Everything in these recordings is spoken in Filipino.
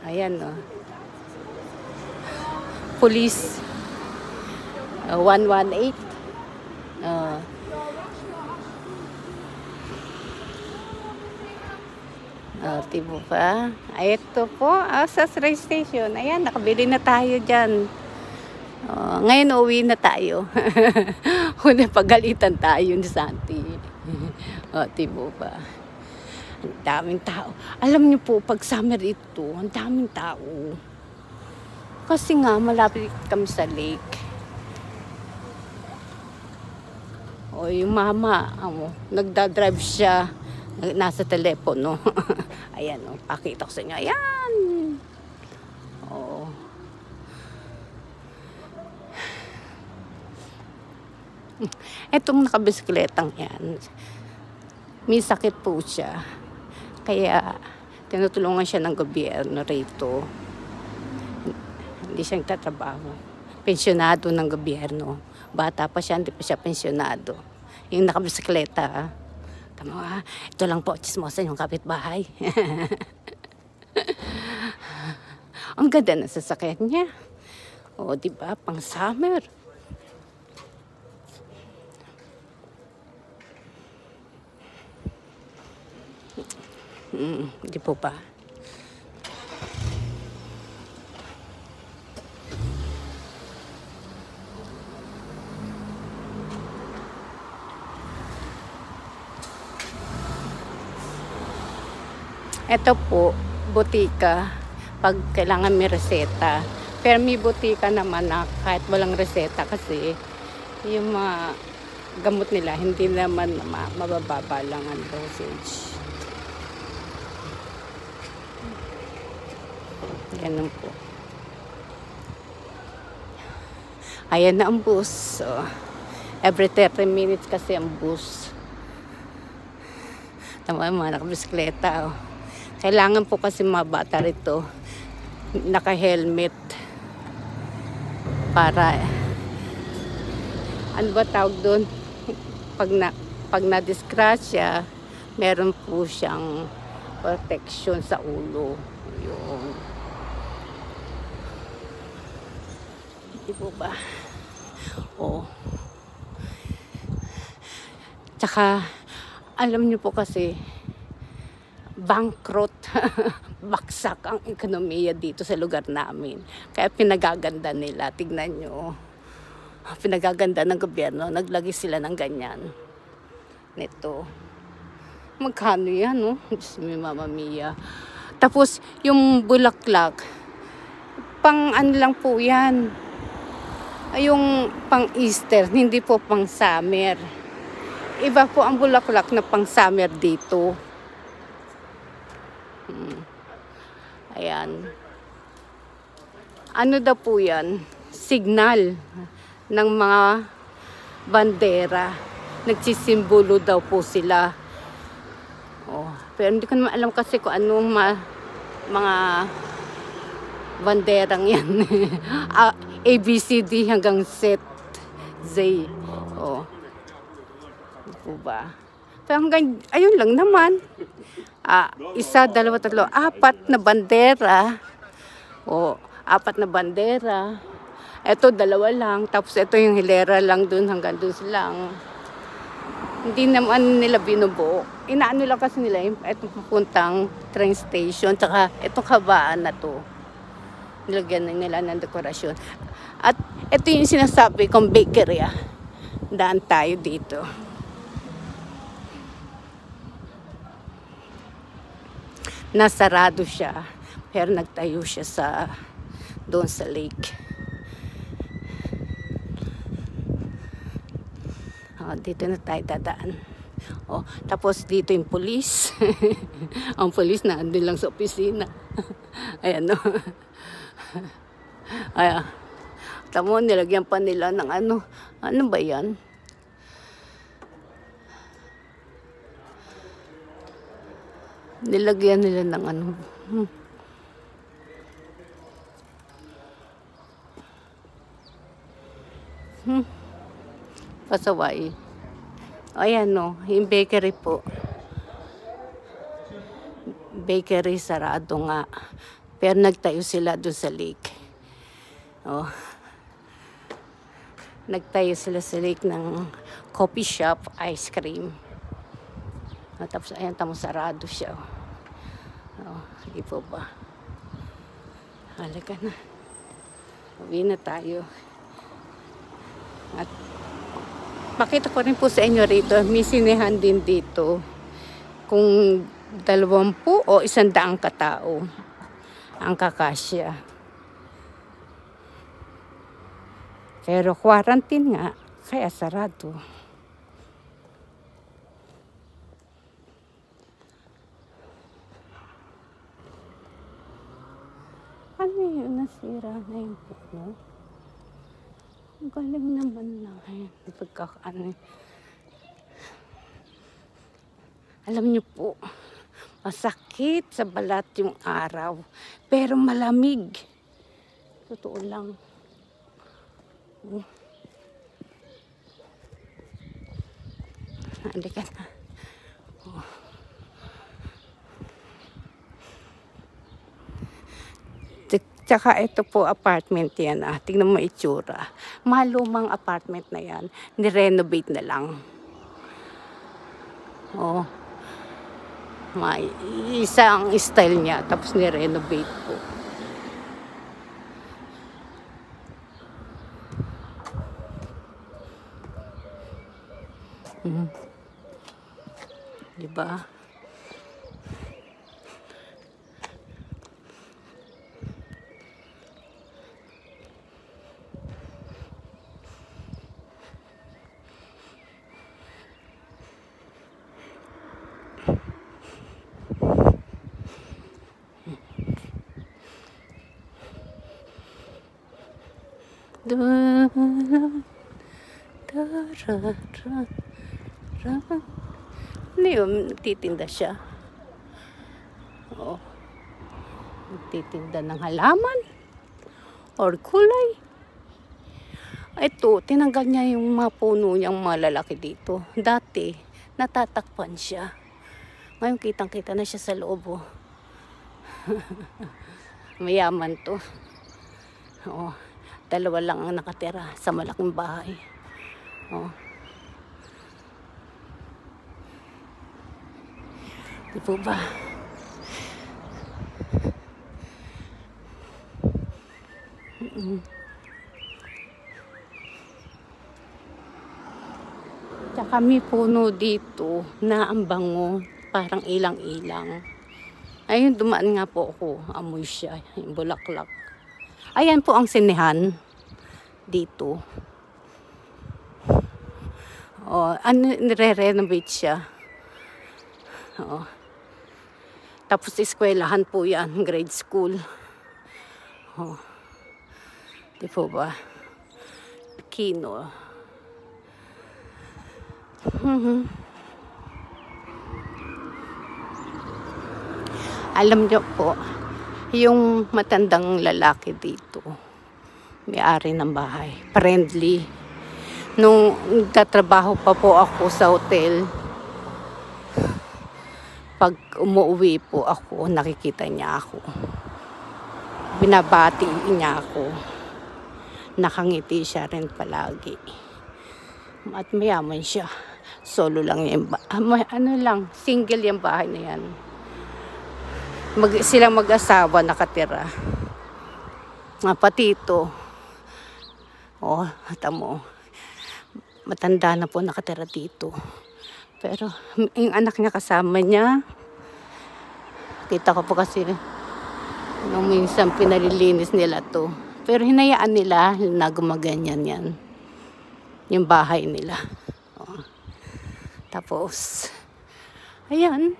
Ayan, oh. Police. Uh, 118. Uh, uh, tibo pa. Ito po. Ah, sa station. Ayan, nakabili na tayo dyan. Uh, ngayon, uwi na tayo. Una, pagalitan tayo ni Santi. oh, tibo pa. Daming tao. Alam niyo po, pag summer ito, ang daming tao. Kasi nga, malapit kami sa lake. O yung mama, amo, nagdadrive siya. Nasa telepono. Ayan, o, pakita ko sa inyo. Ayan! Oo. Etong nakabisikletang yan, may sakit po siya. Kaya, tinutulungan siya ng gobyerno rito. Hindi siya nagtatrabaho. Pensyonado ng gobyerno. Bata pa siya, hindi pa siya pensyonado. Yung nakabisikleta, ha? Tama ka, ito lang po, chismosan yung kapitbahay. Ang ganda ng sasakyan niya. O, di ba? Pang summer. Mm, di po ba? Ito po, butika. Pag kailangan may reseta. Pero may butika naman na kahit walang reseta kasi yung mga gamot nila hindi naman ma mabababa lang ang dosage. Ganun po. Ayan na ang bus. So, every 30 minutes kasi ang bus. Tama yung mga nakabisikleta. Oh. Kailangan po kasi mga bata rito naka-helmet para ano ba tawag doon pag na pag na-disgrasya meron po siyang protection sa ulo yun di po ba oo tsaka alam niyo po kasi bankrupt, baksak ang ekonomiya dito sa lugar namin. Kaya pinagaganda nila, tignan nyo. Pinagaganda ng gobyerno, naglagay sila ng ganyan. Nito. Magkano yan, no? Diyos mi, Mama Mia. Tapos, yung bulaklak, pang ano lang po yan. Yung pang Easter, hindi po pang summer. Iba po ang bulaklak na pang summer dito. Hmm. Ayan. Ano daw po yan? Signal ng mga bandera. Nagsisimbolo daw po sila. Oh, pero hindi ko naman alam kasi kung anong mga banderang yan. A, B, C, D hanggang Z. Z. Oh. Po ba? Pero hanggang, ayun lang naman ah, isa, dalawa, tatlo, apat na bandera. O, apat na bandera. Ito, dalawa lang. Tapos ito yung hilera lang dun hanggang dun lang. Hindi naman nila binubuo. Inaano lang kasi nila yung itong papuntang train station. Tsaka itong kabaan na to. Nilagyan na nila ng dekorasyon. At ito yung sinasabi kong bakery. Ah. Daan tayo dito. nasarado siya pero nagtayo siya sa doon sa lake oh, dito na tayo dadaan oh, tapos dito yung police ang police na andun lang sa opisina ayan no ayan tamo nilagyan pa nila ng ano. Ano ba yan? Nilagyan nila ng ano. Hmm. Hmm. pasaway ayan no yung bakery po. Bakery sarado nga Pero nagtayo sila doon sa lake. Oh. Nagtayo sila sa lake ng coffee shop, ice cream. Oh, tapos ayan, tamo sarado siya. Oh, hindi po ba? Halaga na. Uwi na tayo. At pakita ko rin po sa inyo rito, may sinehan din dito. Kung dalawampu o isang daang katao ang kakasya. Pero quarantine nga, kaya sarado. Ano yun? Nasira na yung puno. Ang galing naman lang. Ayan, pagkakaano. Alam niyo po, masakit sa balat yung araw. Pero malamig. Totoo lang. Oh. Halika na. Oh. Tsaka ito po apartment yan ah. Tingnan mo itsura. Malumang apartment na yan. Nirenovate na lang. Oh. May isang style niya. Tapos nirenovate po. Mm. Diba? Ano yun? Titinda siya. Oo. Titinda ng halaman. Or kulay. Ito, tinanggal niya yung mga puno niyang malalaki dito. Dati, natatakpan siya. Ngayon, kitang-kita na siya sa loob. Oh. Mayaman to. Oo. Dalawa lang ang nakatira sa malaking bahay. Oh. Di po ba? Tsaka may puno dito na ang bango, parang ilang-ilang. Ayun, dumaan nga po ako. Amoy siya, yung bulaklak. Ayan po ang sinehan dito. Oh, ano, nire-renovate siya. Oh. Tapos eskwelahan po yan, grade school. Oh. Di po ba? Kino. Mhm. Alam niyo po, yung matandang lalaki dito, may-ari ng bahay, friendly. Nung tatrabaho pa po ako sa hotel, pag umuwi po ako, nakikita niya ako. Binabati niya ako. Nakangiti siya rin palagi. At mayaman siya. Solo lang yung ah, ano lang, single yung bahay na yan. Mag, silang mag-asawa nakatira. Nga pati ito. Oh, tamo. Matanda na po nakatira dito. Pero yung anak niya kasama niya. Kita ko po kasi nung minsan pinalilinis nila to. Pero hinayaan nila na gumaganyan yan. Yung bahay nila. Oh. Tapos, ayan.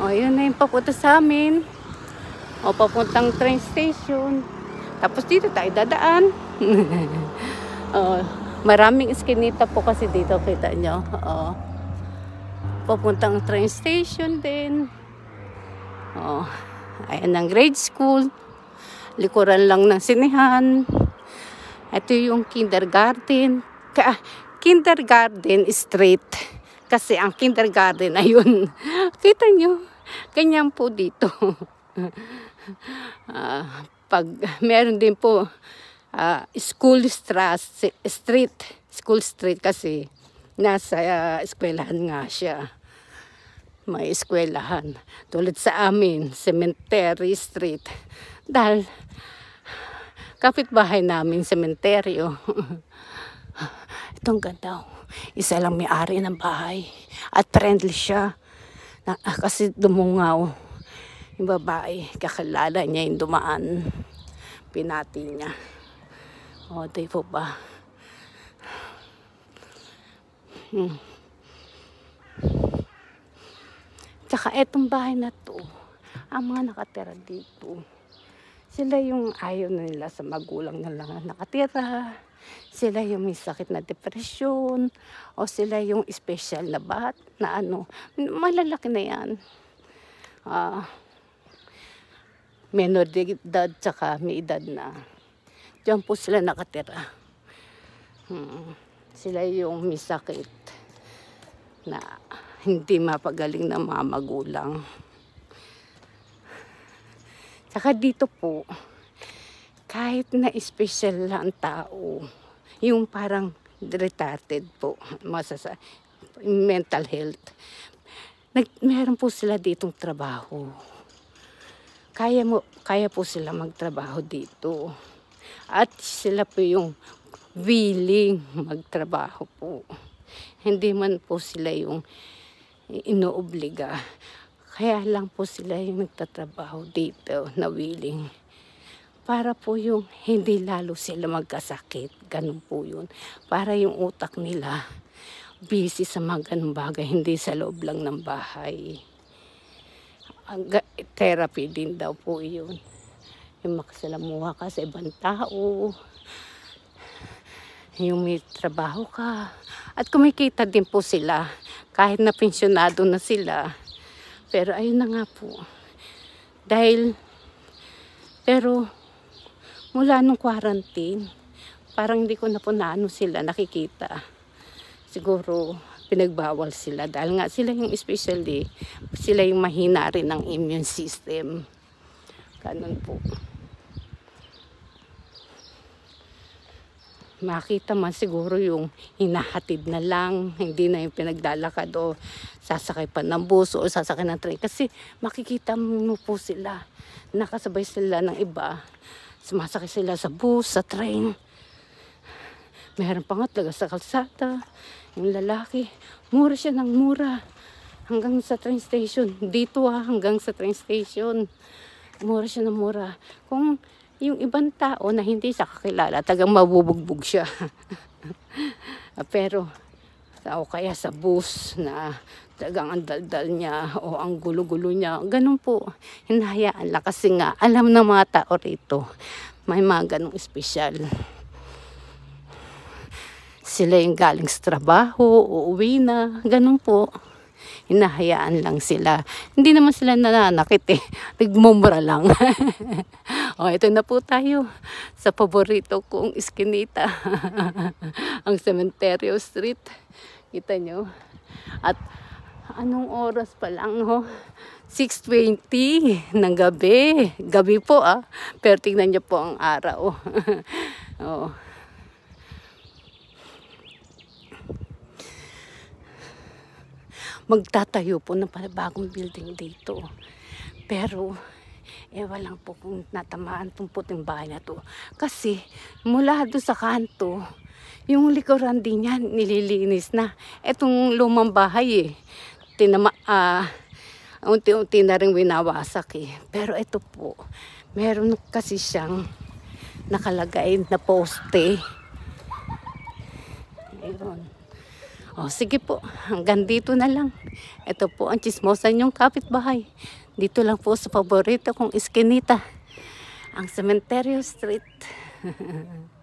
O, yun na yung papunta sa amin. O, papuntang train station. Tapos dito tayo dadaan. o, maraming iskinita po kasi dito, kita nyo. O, papuntang train station din. O, ayan ang grade school. Likuran lang ng sinihan. Ito yung kindergarten. Ka kindergarten street Kasi ang kindergarten ayun. Kita nyo, ganyan po dito. Ah, pag meron din po ah, school stras, street, school street kasi nasa uh, eskwelahan nga siya. May eskwelahan. Tulad sa amin, Cemetery Street. Dahil kapitbahay namin sementeryo. Itong ganda. oh. Isa lang may-ari ng bahay. At friendly siya. Na, ah, kasi dumungaw. Yung babae, kakalala niya yung dumaan. Pinati niya. O, di po ba? Hmm. Tsaka etong bahay na to, ang mga nakatira dito, sila yung ayaw na nila sa magulang na lang na nakatira. Sila yung may sakit na depresyon. O sila yung special na bat na ano. Malalaki na yan. Ah, menor de edad tsaka may edad na. Diyan po sila nakatira. Hmm. Sila yung may sakit na hindi mapagaling ng mga magulang. Saka dito po, kahit na special lang ang tao, yung parang retarded po, masasa, mental health, nag, meron po sila ditong trabaho. Kaya, mo, kaya po sila magtrabaho dito. At sila po yung willing magtrabaho po. Hindi man po sila yung inoobliga. Kaya lang po sila yung nagtatrabaho dito na willing. Para po yung hindi lalo sila magkasakit. Ganun po yun. Para yung utak nila busy sa mga ganung bagay, hindi sa loob lang ng bahay. Therapy din daw po yun. Yung makasalamuha ka sa ibang tao. Yung may trabaho ka. At kumikita din po sila. Kahit na pensyonado na sila. Pero ayun na nga po. Dahil, pero, mula nung quarantine, parang hindi ko na po naano sila nakikita. Siguro, pinagbawal sila. Dahil nga sila yung especially, sila yung mahina rin ng immune system. Ganun po. makita man siguro yung hinahatid na lang, hindi na yung pinaglalakad o sasakay pa ng bus o sasakay ng train. Kasi makikita mo po sila, nakasabay sila ng iba, sumasakay sila sa bus, sa train. Meron pa nga taga sa kalsada, yung lalaki, mura siya ng mura. Hanggang sa train station, dito ah, hanggang sa train station. Mura siya ng mura. Kung yung ibang tao na hindi siya kakilala, tagang mabubugbog siya. Pero, o kaya sa bus na tagang ang daldal niya o ang gulo-gulo niya. Ganun po, hinahayaan lang kasi nga alam ng mga tao rito may mga ganong espesyal. Sila yung galing sa trabaho, uuwi na, ganun po hinahayaan lang sila. Hindi naman sila nananakit eh. Nagmumura lang. o, ito na po tayo sa paborito kong iskinita. Ang Cementerio Street. Kita nyo? At anong oras pa lang ho? 6.20 ng gabi. Gabi po ah. Pero tingnan nyo po ang araw. oh. magtatayo po ng bagong building dito. Pero, ewan lang po kung natamaan itong puting bahay na to. Kasi, mula doon sa kanto, yung likuran din yan, nililinis na. Itong lumang bahay eh, tinama, ah, unti-unti na rin winawasak eh. Pero ito po, meron kasi siyang nakalagay na poste. Ayun. O, sige po, hanggang dito na lang. Ito po ang chismosa niyong kapitbahay. Dito lang po sa paborito kong iskinita. Ang Cementerio Street.